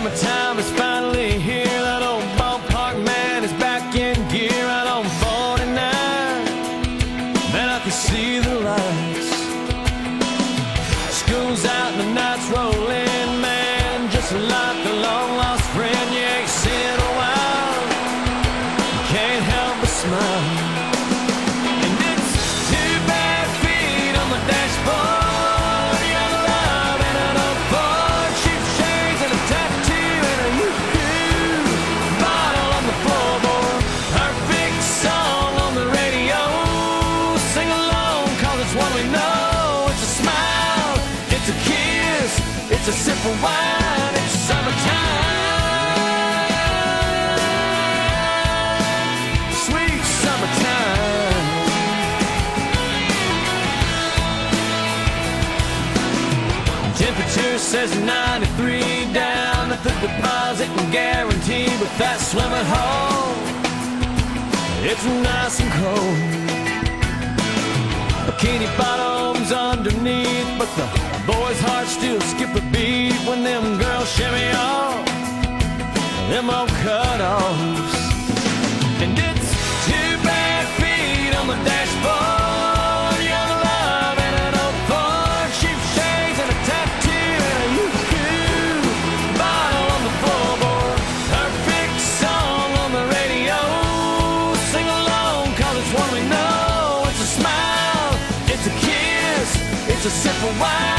Summertime is finally here. That old ballpark man is back in gear out on 49. Man, I can see the lights. School's out and the night's rolling, man. Just like a long lost friend you ain't seen in a while. Can't help but smile. A sip of wine. It's summertime. Sweet summertime. Temperature says 93 down at the deposit and guarantee with that swimming hole. It's nice and cold. Bikini bottoms when them girls shimmy off them old cutoffs. And it's two bare feet on the dashboard. Young love and an old Ford. Shades and a tattoo and. Bottle on the floorboard. Perfect song on the radio. Sing along, cause it's one we know. It's a smile, it's a kiss, it's a sip of wine.